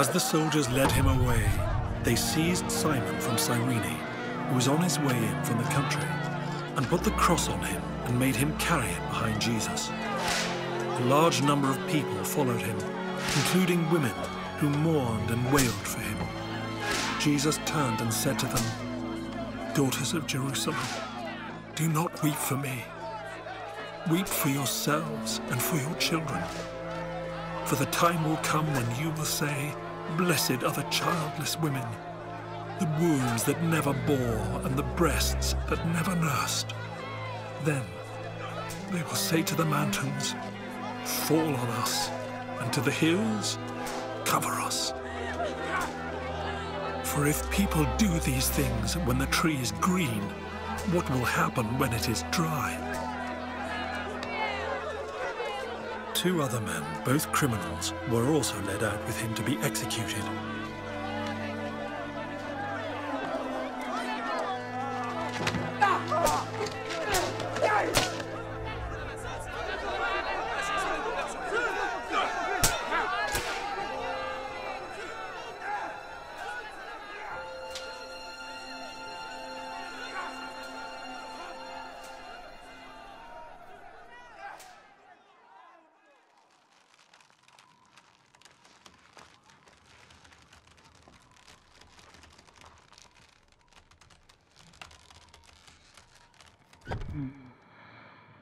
As the soldiers led him away, they seized Simon from Cyrene, who was on his way in from the country, and put the cross on him and made him carry it behind Jesus. A large number of people followed him, including women who mourned and wailed for him. Jesus turned and said to them, Daughters of Jerusalem, do not weep for me. Weep for yourselves and for your children. For the time will come when you will say, Blessed are the childless women, the wombs that never bore and the breasts that never nursed. Then they will say to the mountains, Fall on us, and to the hills, Cover us. For if people do these things when the tree is green, what will happen when it is dry? Two other men, both criminals, were also led out with him to be executed.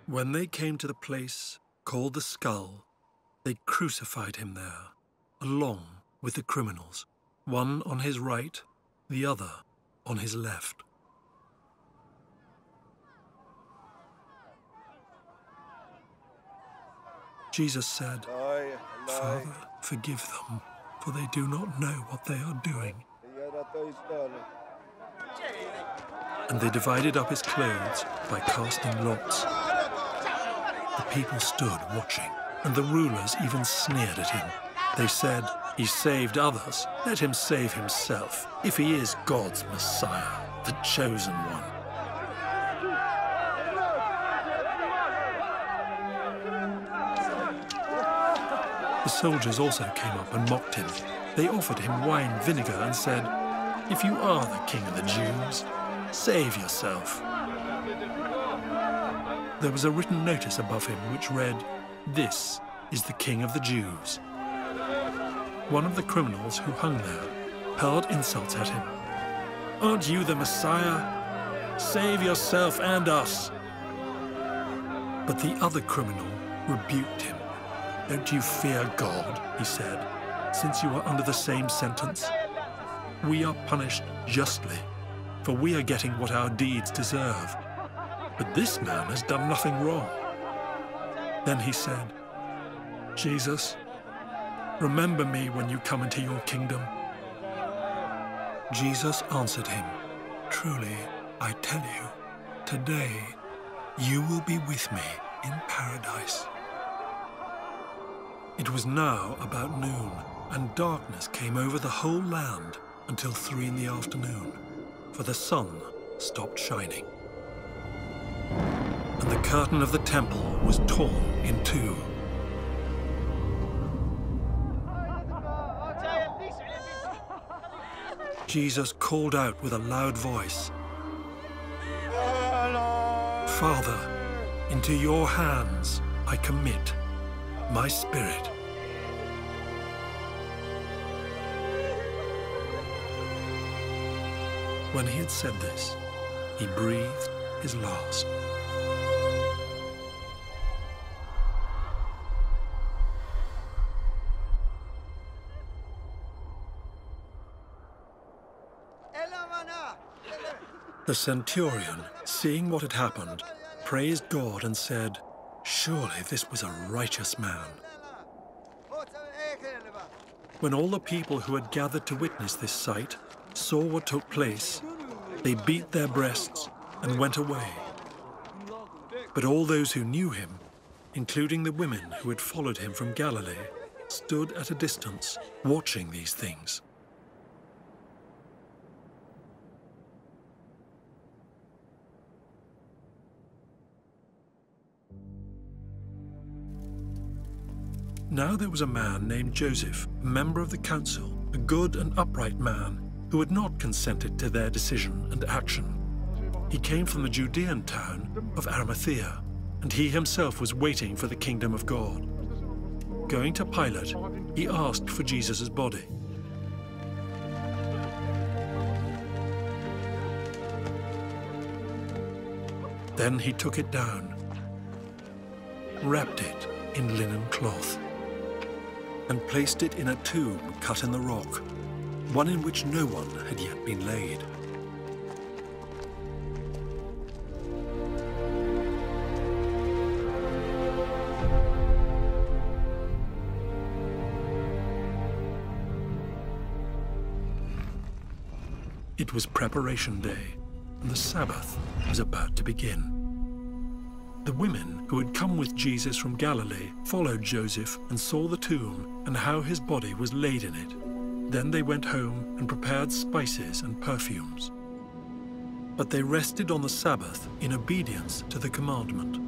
When they came to the place called the Skull, they crucified him there, along with the criminals, one on his right, the other on his left. Jesus said, Father, forgive them, for they do not know what they are doing. And they divided up his clothes by casting lots. The people stood watching, and the rulers even sneered at him. They said, He saved others, let him save himself, if he is God's Messiah, the chosen one. The soldiers also came up and mocked him. They offered him wine vinegar and said, If you are the king of the Jews, save yourself. There was a written notice above him which read, This is the king of the Jews. One of the criminals who hung there hurled insults at him. Aren't you the Messiah? Save yourself and us. But the other criminal rebuked him. Don't you fear God, he said, since you are under the same sentence? We are punished justly, for we are getting what our deeds deserve. But this man has done nothing wrong. Then he said, Jesus, remember me when you come into your kingdom. Jesus answered him, Truly, I tell you, today you will be with me in paradise. It was now about noon, and darkness came over the whole land until three in the afternoon, for the sun stopped shining. And the curtain of the temple was torn in two. Jesus called out with a loud voice, Father, into your hands I commit my spirit. When he had said this, he breathed his last. The centurion, seeing what had happened, praised God and said, Surely this was a righteous man. When all the people who had gathered to witness this sight saw what took place, they beat their breasts and went away. But all those who knew him, including the women who had followed him from Galilee, stood at a distance, watching these things. Now there was a man named Joseph, a member of the council, a good and upright man who had not consented to their decision and action. He came from the Judean town of Arimathea, and he himself was waiting for the kingdom of God. Going to Pilate, he asked for Jesus' body. Then he took it down, wrapped it in linen cloth, and placed it in a tomb cut in the rock, one in which no one had yet been laid. It was preparation day, and the Sabbath was about to begin. The women who had come with Jesus from Galilee followed Joseph and saw the tomb and how his body was laid in it. Then they went home and prepared spices and perfumes. But they rested on the Sabbath in obedience to the commandment.